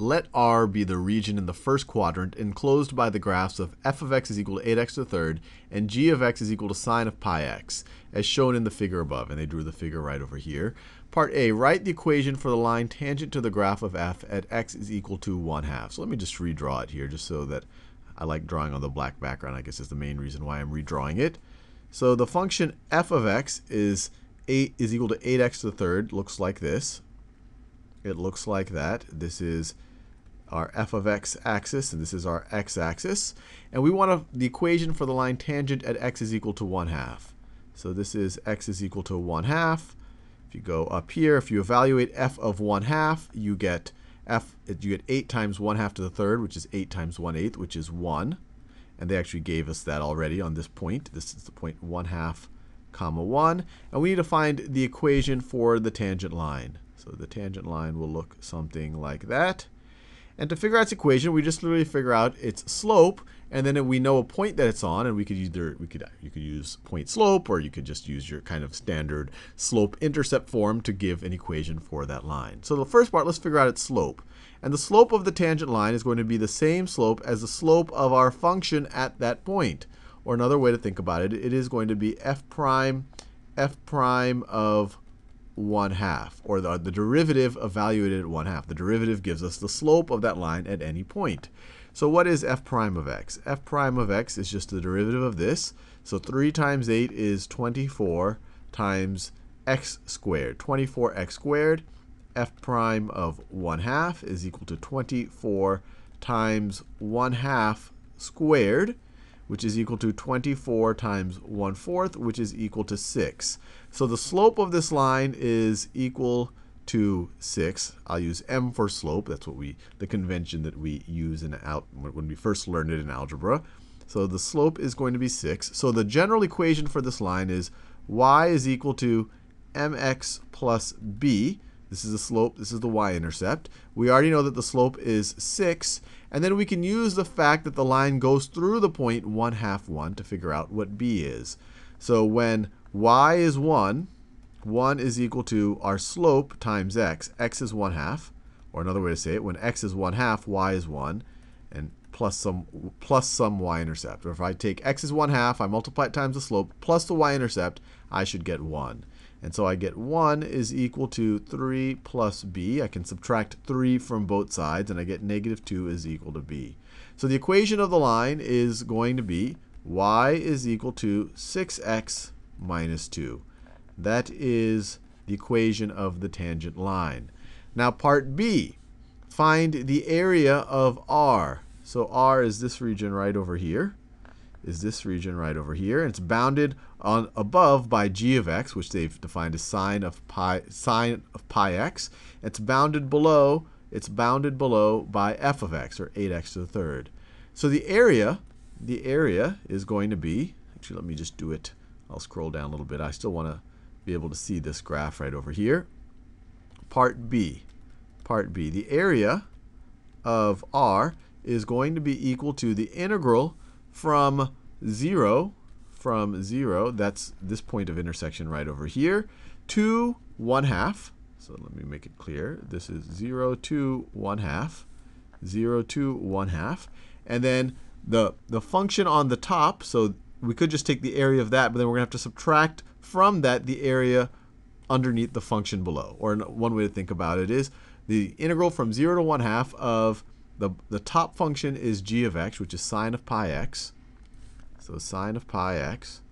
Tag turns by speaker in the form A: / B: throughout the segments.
A: let R be the region in the first quadrant enclosed by the graphs of f of x is equal to 8x to the third and g of x is equal to sine of pi x, as shown in the figure above. And they drew the figure right over here. Part A, write the equation for the line tangent to the graph of f at x is equal to 1 half. So let me just redraw it here just so that I like drawing on the black background. I guess is the main reason why I'm redrawing it. So the function f of x is 8 is equal to 8x to the third. Looks like this. It looks like that. This is our f of x axis, and this is our x axis. And we want the equation for the line tangent at x is equal to 1 half. So this is x is equal to 1 half. If you go up here, if you evaluate f of 1 half, you get f, you get 8 times 1 half to the third, which is 8 times 1 eighth, which is 1. And they actually gave us that already on this point. This is the point 1 half comma 1. And we need to find the equation for the tangent line. So the tangent line will look something like that. And to figure out its equation, we just literally figure out its slope, and then we know a point that it's on, and we could either we could you could use point slope, or you could just use your kind of standard slope intercept form to give an equation for that line. So the first part, let's figure out its slope. And the slope of the tangent line is going to be the same slope as the slope of our function at that point. Or another way to think about it, it is going to be f prime f prime of 1 half, or the, the derivative evaluated at 1 half. The derivative gives us the slope of that line at any point. So what is f prime of x? f prime of x is just the derivative of this. So 3 times 8 is 24 times x squared. 24x squared. f prime of 1 half is equal to 24 times 1 half squared which is equal to 24 times 1 fourth, which is equal to 6. So the slope of this line is equal to 6. I'll use m for slope. That's what we the convention that we use in out when we first learned it in algebra. So the slope is going to be 6. So the general equation for this line is y is equal to mx plus b. This is the slope, this is the y-intercept. We already know that the slope is 6, and then we can use the fact that the line goes through the point 1 half 1 to figure out what b is. So when y is 1, 1 is equal to our slope times x. x is 1 half, or another way to say it, when x is 1 half, y is 1, and plus some, plus some y-intercept. Or if I take x is 1 half, I multiply it times the slope, plus the y-intercept, I should get 1. And so I get 1 is equal to 3 plus b. I can subtract 3 from both sides, and I get negative 2 is equal to b. So the equation of the line is going to be y is equal to 6x minus 2. That is the equation of the tangent line. Now part B, find the area of R. So R is this region right over here is this region right over here. And it's bounded on above by g of x, which they've defined as sine of pi sine of pi x. It's bounded below it's bounded below by f of x, or 8x to the third. So the area, the area is going to be, actually let me just do it, I'll scroll down a little bit. I still want to be able to see this graph right over here. Part B, part B, the area of R is going to be equal to the integral from 0, from 0, that's this point of intersection right over here, to 1 half. So let me make it clear. This is 0 to 1 half, 0 to 1 half. And then the, the function on the top, so we could just take the area of that, but then we're going to have to subtract from that the area underneath the function below. Or one way to think about it is the integral from 0 to 1 half of the, the top function is g of x, which is sine of pi x. So sine of pi x,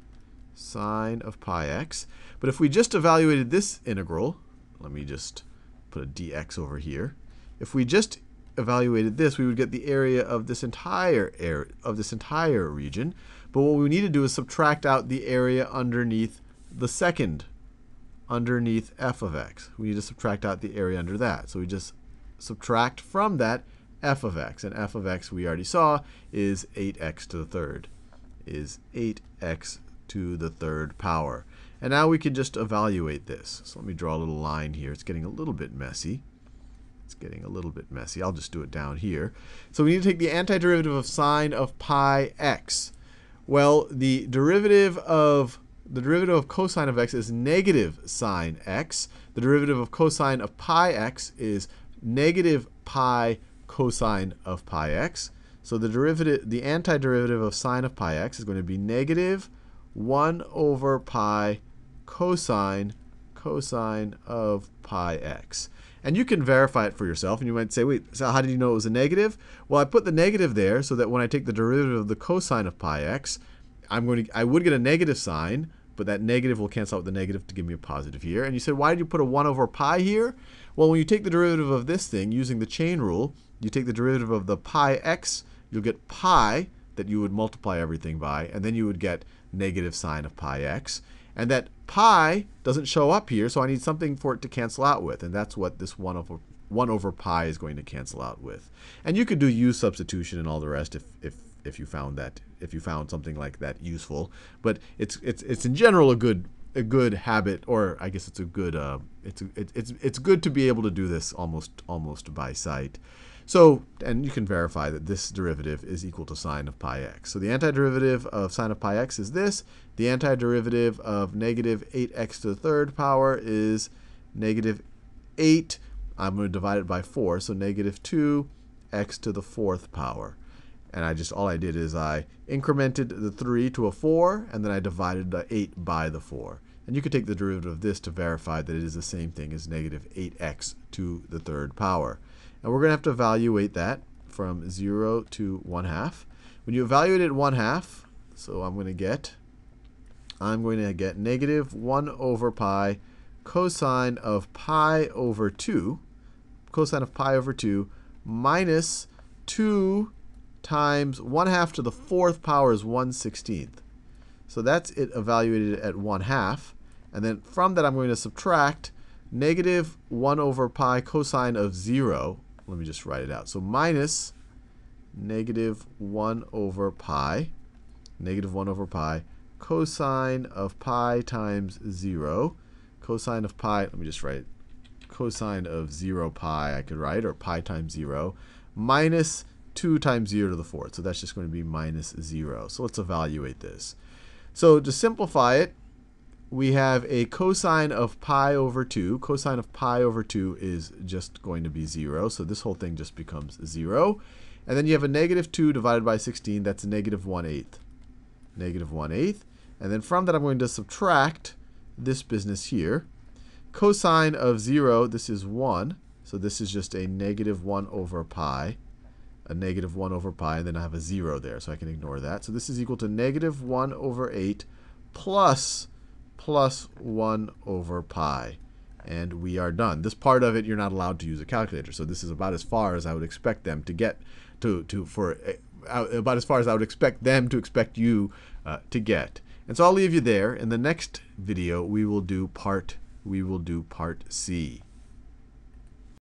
A: sine of pi x. But if we just evaluated this integral, let me just put a dx over here. If we just evaluated this, we would get the area of this entire area of this entire region. But what we need to do is subtract out the area underneath the second, underneath f of x. We need to subtract out the area under that. So we just subtract from that f of x. And f of x, we already saw, is 8x to the third, is 8x to the third power. And now we can just evaluate this. So let me draw a little line here. It's getting a little bit messy. It's getting a little bit messy. I'll just do it down here. So we need to take the antiderivative of sine of pi x. Well, the derivative of the derivative of cosine of x is negative sine x. The derivative of cosine of pi x is negative pi cosine of pi x. So the derivative, the antiderivative of sine of pi x is going to be negative 1 over pi cosine cosine of pi x. And you can verify it for yourself. And you might say, wait, so how did you know it was a negative? Well, I put the negative there so that when I take the derivative of the cosine of pi x, I'm going to, I would get a negative sign, but that negative will cancel out with the negative to give me a positive here. And you said, why did you put a 1 over pi here? Well, when you take the derivative of this thing using the chain rule, you take the derivative of the pi x, you'll get pi that you would multiply everything by, and then you would get negative sine of pi x. And that pi doesn't show up here, so I need something for it to cancel out with. And that's what this 1 over, 1 over pi is going to cancel out with. And you could do u substitution and all the rest if, if, if you found that if you found something like that useful. But it's it's it's in general a good a good habit, or I guess it's a good uh, it's a, it's it's good to be able to do this almost almost by sight. So, and you can verify that this derivative is equal to sine of pi x. So the antiderivative of sine of pi x is this. The antiderivative of negative 8x to the third power is negative 8. I'm going to divide it by 4, so negative 2x to the fourth power. And I just, all I did is I incremented the 3 to a 4, and then I divided the 8 by the 4. And you could take the derivative of this to verify that it is the same thing as negative 8x to the third power. And we're going to have to evaluate that from 0 to 1 half. When you evaluate it 1 half, so I'm going to get, I'm going to get negative 1 over pi cosine of pi over 2, cosine of pi over 2, minus 2 times 1 half to the fourth power is 1 16th. So that's it evaluated at 1 half. And then from that, I'm going to subtract negative 1 over pi cosine of 0, let me just write it out. So minus negative 1 over pi, negative 1 over pi, cosine of pi times 0. Cosine of pi, let me just write it. Cosine of 0 pi I could write, or pi times 0, minus 2 times 0 to the fourth. So that's just going to be minus 0. So let's evaluate this. So to simplify it, we have a cosine of pi over 2. Cosine of pi over 2 is just going to be 0. So this whole thing just becomes 0. And then you have a negative 2 divided by 16. That's negative 1 eighth. Negative 1 eighth. And then from that, I'm going to subtract this business here. Cosine of 0, this is 1. So this is just a negative 1 over pi. A negative 1 over pi. And then I have a 0 there. So I can ignore that. So this is equal to negative 1 over 8 plus plus 1 over pi. And we are done. This part of it, you're not allowed to use a calculator. So this is about as far as I would expect them to get to, to for uh, about as far as I would expect them to expect you uh, to get. And so I'll leave you there. In the next video, we will do part we will do part C.